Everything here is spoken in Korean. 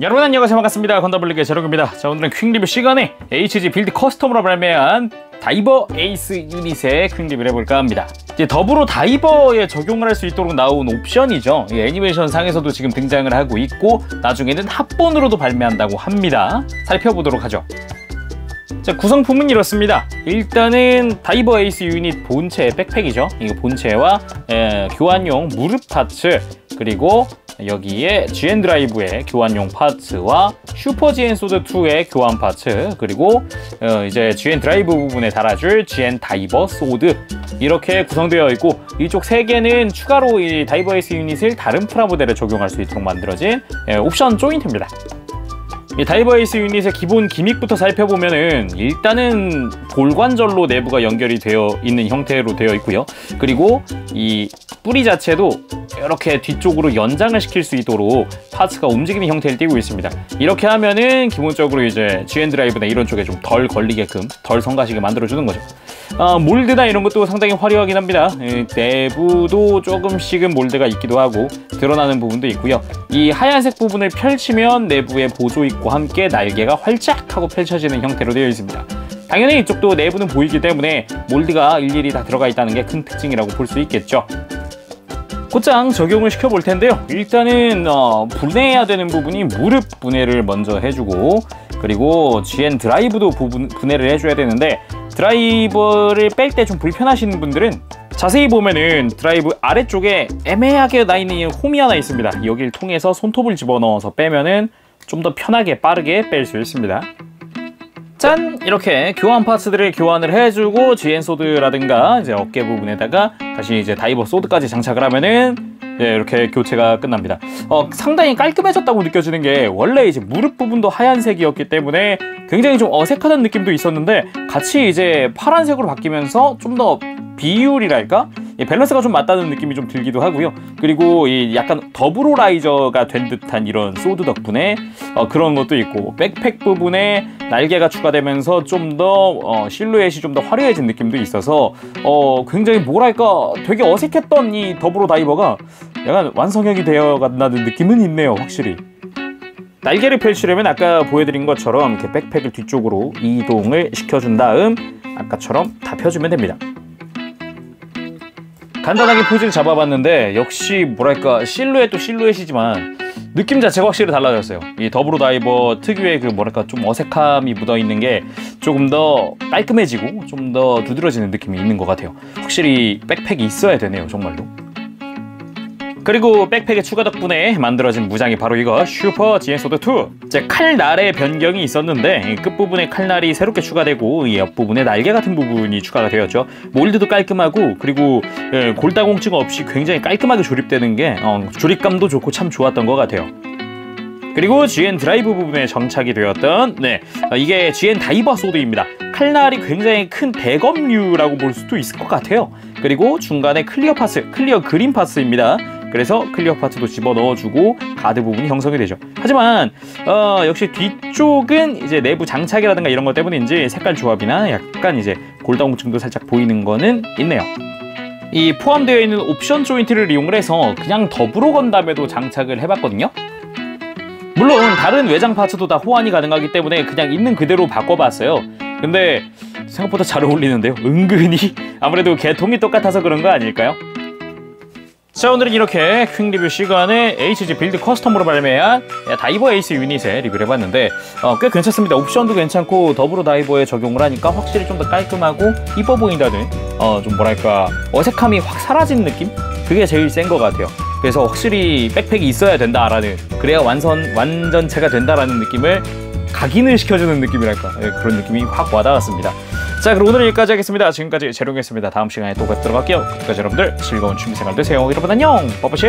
여러분 안녕하세요. 반갑습니다. 건더블릭의 제로입니다. 자 오늘은 quick review 시간에 HG Build Custom으로 발매한 Diver Ace Unit의 quick review를 해볼까 합니다. 이제 더불어 Diver에 적용을 할 수 있도록 나온 옵션이죠. 이 애니메이션 상에서도 지금 등장을 하고 있고 나중에는 합본으로도 발매한다고 합니다. 살펴보도록 하죠. 자 구성품은 이렇습니다. 일단은 Diver Ace Unit 본체 백팩이죠. 이거 본체와 에, 교환용 무릎 parts 그리고 여기에 GN 드라이브의 교환용 parts와 슈퍼 GN sword 2의 교환 parts 그리고 어, 이제 GN 드라이브 부분에 달아줄 GN 다이버 sword 이렇게 구성되어 있고 이쪽 세 개는 추가로 이 다이버 에이스 유닛을 다른 프라모델에 적용할 수 있도록 만들어진 예, 옵션 조인트입니다. 이 다이버 에이스 유닛의 기본 gimmick부터 살펴보면은 일단은 볼관절로 내부가 연결이 되어 있는 형태로 되어 있고요. 그리고 이 뿌리 자체도 이렇게 뒤쪽으로 연장을 시킬 수 있도록 파츠가 움직이는 형태를 띠고 있습니다. 이렇게 하면은 기본적으로 이제 GN 드라이브나 이런 쪽에 좀 덜 걸리게끔 덜 성가시게 만들어주는 거죠. 어, 몰드나 이런 것도 상당히 화려하긴 합니다. 예, 내부도 조금씩은 몰드가 있기도 하고 드러나는 부분도 있고요. 이 하얀색 부분을 펼치면 내부에 보조 있과 함께 날개가 활짝 하고 펼쳐지는 형태로 되어 있습니다. 당연히 이쪽도 내부는 보이기 때문에 몰드가 일일이 다 들어가 있다는 게 큰 특징이라고 볼 수 있겠죠. 곧장 적용을 시켜볼 텐데요. 일단은 어, 분해해야 되는 부분이 무릎 분해를 먼저 해주고 그리고 GN 드라이브도 부분, 분해를 해줘야 되는데 드라이버를 뺄 때 좀 불편하시는 분들은 자세히 보면은 드라이브 아래쪽에 애매하게 나 있는 홈이 하나 있습니다. 여기를 통해서 손톱을 집어넣어서 빼면은 좀 더 편하게 빠르게 뺄 수 있습니다. 짠! 이렇게 교환 파츠들을 교환을 해주고 GN 소드라든가 이제 어깨 부분에다가 다시 이제 다이버 소드까지 장착을 하면은 네, 이렇게 교체가 끝납니다. 어, 상당히 깔끔해졌다고 느껴지는 게 원래 이제 무릎 부분도 하얀색이었기 때문에 굉장히 좀 어색하다는 느낌도 있었는데 같이 이제 파란색으로 바뀌면서 좀 더 비율이랄까? 밸런스가 좀 맞다는 느낌이 좀 들기도 하고요. 그리고 이 약간 더블오라이저가 된 듯한 이런 sword 덕분에 어, 그런 것도 있고 백팩 부분에 날개가 추가되면서 좀더 어, 실루엣이 좀 더 화려해진 느낌도 있어서 어, 굉장히 뭐랄까 되게 어색했던 이 더블오 다이버가 약간 완성형이 되어 간다는 느낌은 있네요 확실히. 날개를 펼치려면 아까 보여드린 것처럼 이렇게 백팩을 뒤쪽으로 이동을 시켜준 다음 아까처럼 다 펴주면 됩니다. 간단하게 포즈를 잡아봤는데 역시 뭐랄까 실루엣도 실루엣이지만 느낌 자체가 확실히 달라졌어요. 이 더블오 다이버 특유의 그 뭐랄까 좀 어색함이 묻어있는 게 조금 더 깔끔해지고 좀 더 두드러지는 느낌이 있는 것 같아요. 확실히 백팩이 있어야 되네요 정말로 그리고 백팩의 추가 덕분에 만들어진 무장이 바로 이거 슈퍼 GN sword 2 이제 칼날의 변경이 있었는데 끝부분에 칼날이 새롭게 추가되고 이 옆부분에 날개 같은 부분이 추가가 되었죠. 몰드도 깔끔하고 그리고 예, 골다공증 없이 굉장히 깔끔하게 조립되는 게 어, 조립감도 좋고 참 좋았던 것 같아요. 그리고 GN 드라이브 부분에 장착이 되었던 네 어, 이게 GN 다이버 sword입니다. 칼날이 굉장히 큰 대검류라고 볼 수도 있을 것 같아요. 그리고 중간에 clear parts clear green parts입니다 그래서 clear parts도 집어 넣어주고 가드 부분이 형성이 되죠. 하지만 어, 역시 뒤쪽은 이제 내부 장착이라든가 이런 것 때문인지 색깔 조합이나 약간 이제 골다공증도 살짝 보이는 거는 있네요. 이 포함되어 있는 옵션 조인트를 이용을 해서 그냥 더블오 건담에도 장착을 해봤거든요. 물론 다른 외장 parts도 다 호환이 가능하기 때문에 그냥 있는 그대로 바꿔봤어요. 근데 생각보다 잘 어울리는데요. 은근히 아무래도 계통이 똑같아서 그런 거 아닐까요? 자 오늘은 이렇게 quick 리뷰 시간에 HG 빌드 커스텀으로 발매한 다이버 에이스 유닛에 리뷰를 해봤는데 어, 꽤 괜찮습니다. 옵션도 괜찮고 더불어 다이버에 적용을 하니까 확실히 좀 더 깔끔하고 이뻐 보인다는 어, 좀 뭐랄까 어색함이 확 사라진 느낌? 그게 제일 센 것 같아요. 그래서 확실히 백팩이 있어야 된다라는 그래야 완선, 완전체가 된다라는 느낌을 각인을 시켜주는 느낌이랄까 네, 그런 느낌이 확 와닿았습니다 자 그럼 오늘 여기까지 하겠습니다. 지금까지 재롱이었습니다. 다음 시간에 또 뵙도록 할게요. 그때까지 여러분들 즐거운 취미생활 되세요. 여러분 안녕. 빠빠시